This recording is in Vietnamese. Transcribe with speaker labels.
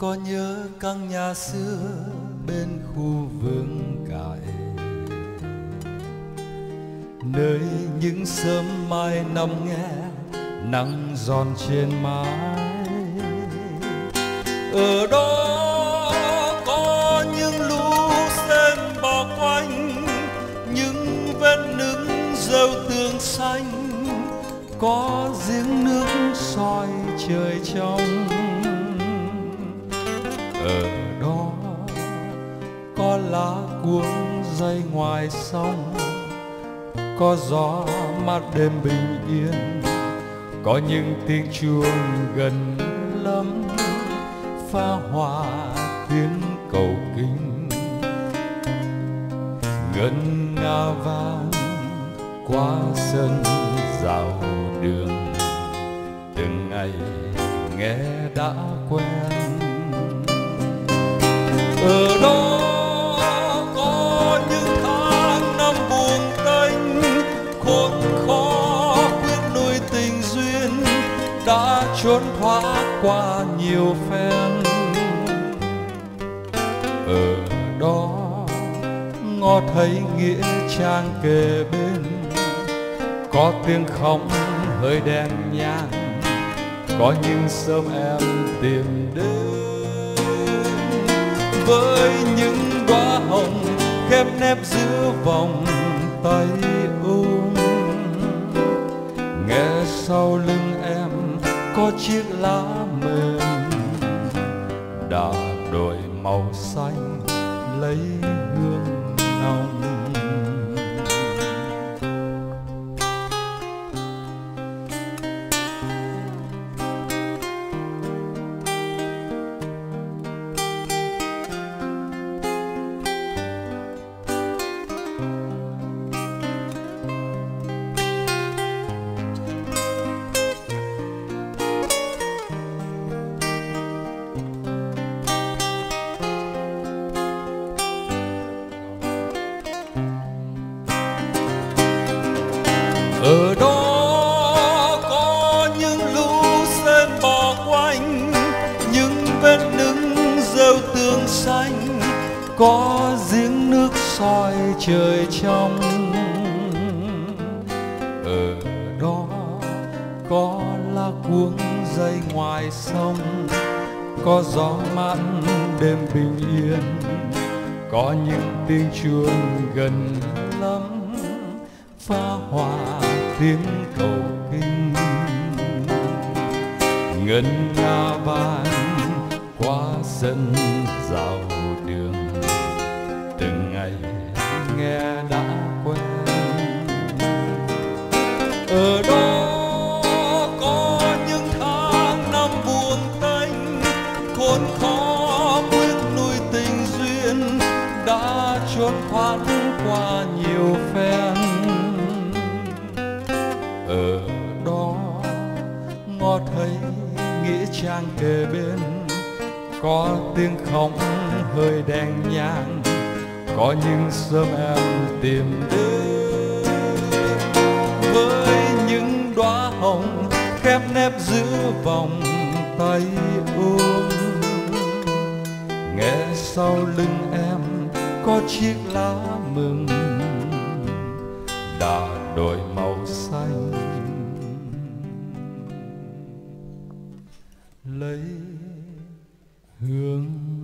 Speaker 1: có nhớ căn nhà xưa bên khu vườn cải. Nơi những sớm mai nằm nghe nắng giòn trên mái. Ở đó có những lũ sen bao quanh, những vết nứt dâu tường xanh. Có giếng nước soi trời trong ở đó có lá cuống dây ngoài sông, có gió mát đêm bình yên, có những tiếng chuông gần lắm pha hòa tiếng cầu kinh ngân nga vang qua sân dạo đường, từng ngày nghe đã quen. Trốn thoát qua nhiều phen. Ở đó, ngó thấy nghĩa trang kề bên. Có tiếng khóc hơi đen nhang, có những sớm em tìm đến. Với những đóa hồng khép nép giữa vòng tay ôm. Nghe sau lưng em có chiếc lá mềm. Đã đổi màu xanh lấy hương nồng. Vết đứng rêu tương xanh, có giếng nước soi trời trong. Ở đó có lá cuống dây ngoài sông, có gió mát đêm bình yên, có những tiếng chuông gần lắm pha hòa tiếng cầu kinh. Ngân nga vai qua sân dạo đường. Từng ngày nghe đã quen. Ở đó có những tháng năm buồn tênh, khốn khó quyết nuôi tình duyên đã trốn thoát qua nhiều phen. Ở đó ngó thấy nghĩa trang kề bên có tiếng khóc hơi đen nhang, có những sớm em tìm đến với những đóa hồng khép nép giữa vòng tay ôm, nghe sau lưng em có chiếc lá mừng đã đổi màu xanh. Lấy hướng.